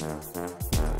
Mm-hmm.